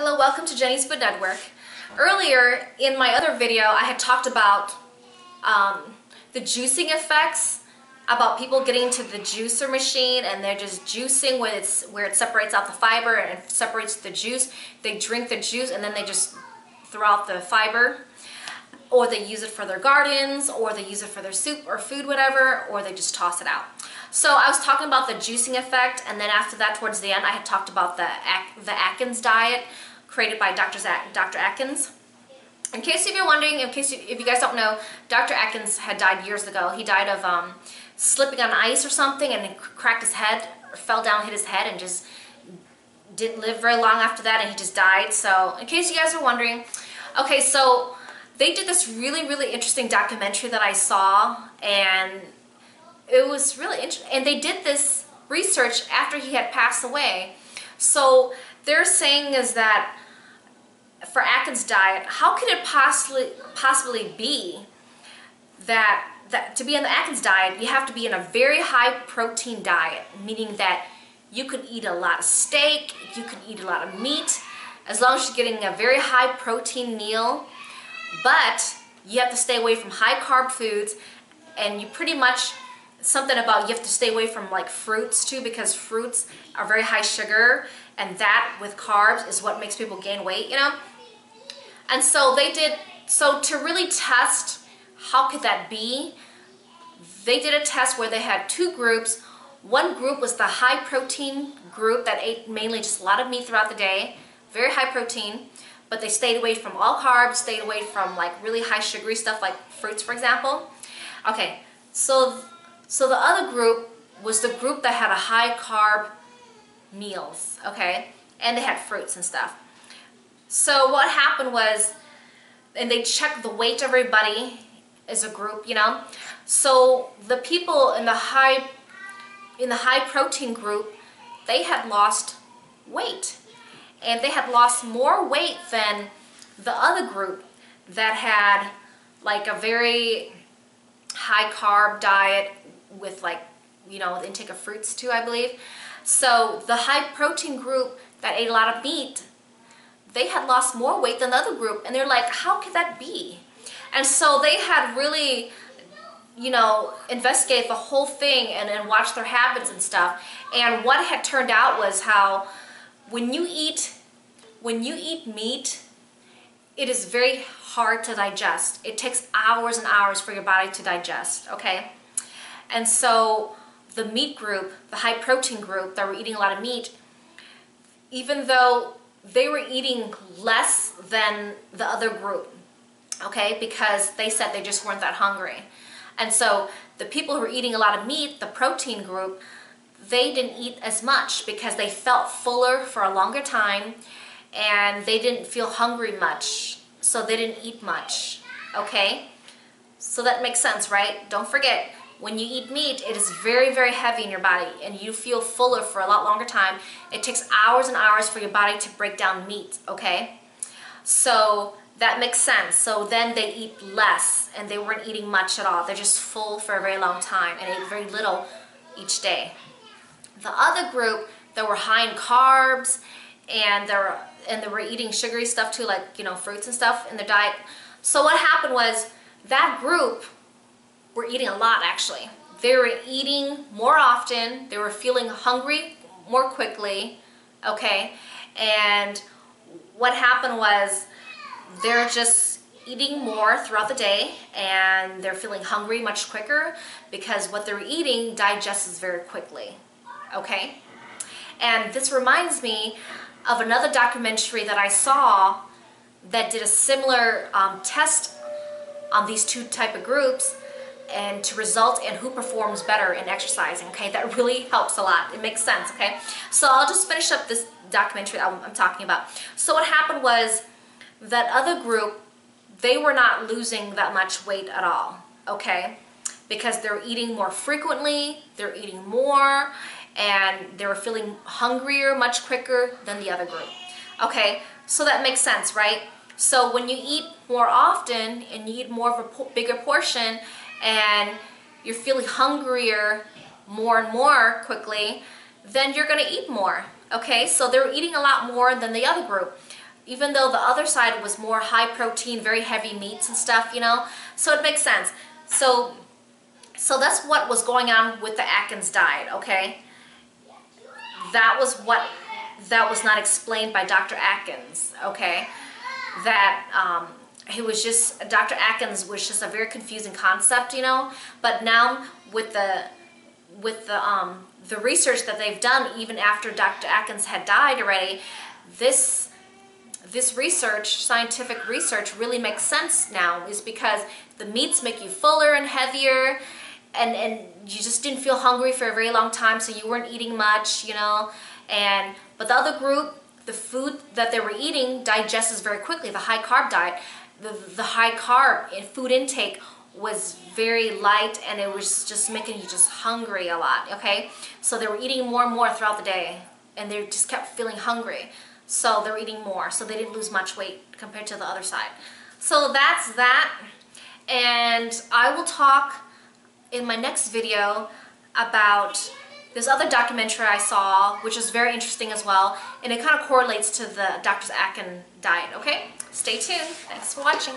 Hello, welcome to Jenny's Food Network. Earlier in my other video, I had talked about um, the juicing effects, about people getting to the juicer machine and they're just juicing where, it's, where it separates out the fiber and separates the juice. They drink the juice and then they just throw out the fiber or they use it for their gardens or they use it for their soup or food, whatever, or they just toss it out. So I was talking about the juicing effect and then after that towards the end I had talked about the, the Atkins diet created by Dr. Zach, Dr. Atkins. In case if you're wondering, in case you, if you guys don't know, Dr. Atkins had died years ago. He died of um, slipping on ice or something and cracked his head, or fell down, hit his head, and just didn't live very long after that, and he just died. So, in case you guys are wondering, okay, so they did this really, really interesting documentary that I saw, and it was really interesting. And they did this research after he had passed away. So, they're saying is that for Atkins diet, how could it possibly possibly be that that to be on the Atkins diet, you have to be in a very high protein diet, meaning that you could eat a lot of steak, you could eat a lot of meat, as long as you're getting a very high protein meal, but you have to stay away from high carb foods and you pretty much something about you have to stay away from like fruits too because fruits are very high sugar and that with carbs is what makes people gain weight, you know? And so they did, so to really test how could that be, they did a test where they had two groups. One group was the high protein group that ate mainly just a lot of meat throughout the day, very high protein, but they stayed away from all carbs, stayed away from like really high sugary stuff like fruits, for example. Okay, so, so the other group was the group that had a high carb meals, okay? And they had fruits and stuff. So what happened was, and they checked the weight of everybody as a group, you know? So the people in the high, in the high protein group, they had lost weight. And they had lost more weight than the other group that had like a very high carb diet with like, you know, the intake of fruits too, I believe. So the high protein group that ate a lot of meat, they had lost more weight than the other group. And they're like, how could that be? And so they had really, you know, investigated the whole thing and, and watched their habits and stuff. And what had turned out was how when you eat, when you eat meat, it is very hard to digest. It takes hours and hours for your body to digest, okay? And so the meat group, the high protein group that were eating a lot of meat, even though they were eating less than the other group, okay, because they said they just weren't that hungry. And so the people who were eating a lot of meat, the protein group, they didn't eat as much because they felt fuller for a longer time and they didn't feel hungry much, so they didn't eat much, okay? So that makes sense, right? Don't forget, when you eat meat, it is very, very heavy in your body and you feel fuller for a lot longer time. It takes hours and hours for your body to break down meat, okay? So that makes sense. So then they eat less and they weren't eating much at all. They're just full for a very long time and ate very little each day. The other group that were high in carbs and they were, and they were eating sugary stuff too, like, you know, fruits and stuff in their diet. So what happened was that group were eating a lot actually. They were eating more often, they were feeling hungry more quickly, okay? And what happened was they're just eating more throughout the day and they're feeling hungry much quicker because what they're eating digests very quickly, okay? And this reminds me of another documentary that I saw that did a similar um, test on these two type of groups and to result in who performs better in exercising, okay? That really helps a lot. It makes sense, okay? So I'll just finish up this documentary I'm, I'm talking about. So what happened was that other group, they were not losing that much weight at all, okay? Because they're eating more frequently, they're eating more, and they were feeling hungrier much quicker than the other group. Okay, so that makes sense, right? So when you eat more often and you eat more of a bigger portion, and you're feeling hungrier more and more quickly, then you're going to eat more. Okay, so they're eating a lot more than the other group. even though the other side was more high protein, very heavy meats and stuff, you know? So it makes sense. So, so that's what was going on with the Atkins diet, okay? That was what, that was not explained by Dr. Atkins, okay? That, um, he was just, Dr. Atkins was just a very confusing concept, you know? But now with the, with the, um, the research that they've done, even after Dr. Atkins had died already, this this research, scientific research, really makes sense now is because the meats make you fuller and heavier and, and you just didn't feel hungry for a very long time so you weren't eating much, you know. And But the other group, the food that they were eating digests very quickly, the high carb diet. The, the high carb food intake was very light and it was just making you just hungry a lot, okay? So they were eating more and more throughout the day and they just kept feeling hungry. So they're eating more, so they didn't lose much weight compared to the other side. So that's that. And I will talk in my next video about this other documentary I saw, which is very interesting as well, and it kind of correlates to the Dr. Atkins diet, okay? Stay tuned. Thanks for watching.